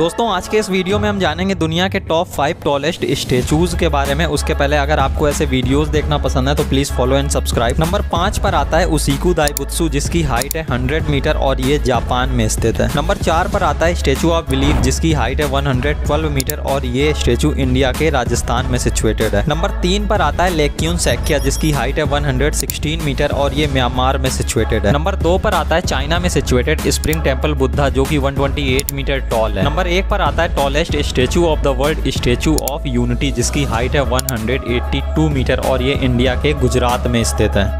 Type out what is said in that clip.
दोस्तों, आज के इस वीडियो में हम जानेंगे दुनिया के टॉप फाइव टॉलेस्ट स्टेचूज के बारे में। उसके पहले अगर आपको ऐसे वीडियोस देखना पसंद है तो please follow and subscribe number पाँच पर आता है उसीकू दाईबुत्सु जिसकी हाइट है हंड्रेड मीटर और ये जापान में स्थित है। नंबर चार पर आता है स्टेचू ऑफ़ बिलीफ जिसकी हाइट है वन मीटर और ये स्टेचू इंडिया के राजस्थान में सिचुएटेड है। नंबर तीन पर आता है लेक्यून सैकिया जिसकी हाइट है वन मीटर और ये म्यांमार में सिचुएटेड है। नंबर दो पर आता है चाइना में सिचुएटेड स्प्रिंग टेंपल बुद्धा जो की वन मीटर टॉल है। नंबर एक पर आता है tallest statue of the world statue of unity जिसकी हाइट है 182 मीटर और ये इंडिया के गुजरात में स्थित है।